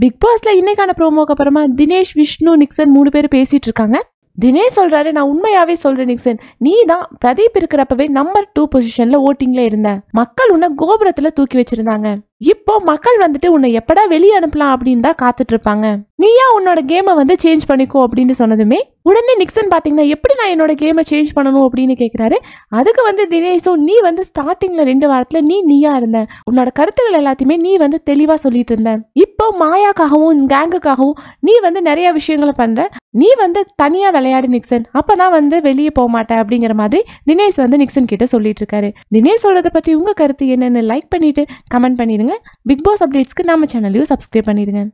Big பாஸ்ல இன்னைக்கான ப்ரோமோக்கு அப்புறமா தினேஷ் விஷ்ணு நிக்சன் மூணு பேர் பேசிட்டு இருக்காங்க. தினேஷ் சொல்றாரு நான் உண்மையாவே சொல்றேன் நிக்சன். நீ தான் பிரதீப் இருக்கிறப்பவே நம்பர் டூ பொசிஷன்ல ஓட்டிங்ல இருந்த. மக்கள் உன்னை கோபுரத்துல தூக்கி வச்சிருந்தாங்க. இப்போ மக்கள் வந்துட்டு உன்னை எப்படா வெளியே அனுப்பலாம் அப்படின்னு தான் காத்துட்டு இருப்பாங்க. நீயா உன்னோட கேமை வந்து சேஞ்ச் பண்ணிக்கோ அப்படின்னு சொன்னதுமே உடனே நிக்சன் பார்த்தீங்கன்னா எப்படி நான் என்னோட கேமை சேஞ்ச் பண்ணணும்? அப்படின்னு கேட்குறாரு அதுக்கு வந்து தினேஷும் நீ வந்து ஸ்டார்டிங்கில் ரெண்டு வாரத்தில் நீ நீயா இருந்த? உன்னோட கருத்துக்கள் எல்லாத்தையுமே நீ வந்து தெளிவாக சொல்லிட்டு இருந்த. இப்போ மாயாக்காகவும் கேங்குக்காகவும் நீ வந்து நிறைய விஷயங்களை பண்ணுற நீ வந்து தனியாக விளையாடு நிக்சன் அப்பதான் வந்து வெளியே போக மாட்ட. அப்படிங்கிற மாதிரி தினேஷ் வந்து நிக்சன் கிட்ட சொல்லிட்டு இருக்காரு. தினேஷ் சொல்கிறத பற்றி உங்கள் கருத்து என்னென்னு லைக் பண்ணிட்டு கமெண்ட் பண்ணிடுங்க. பிக் பாஸ் அப்டேட்ஸ்க்கு நம்ம சேனலையும் சப்ஸ்கிரைப் பண்ணிடுங்க.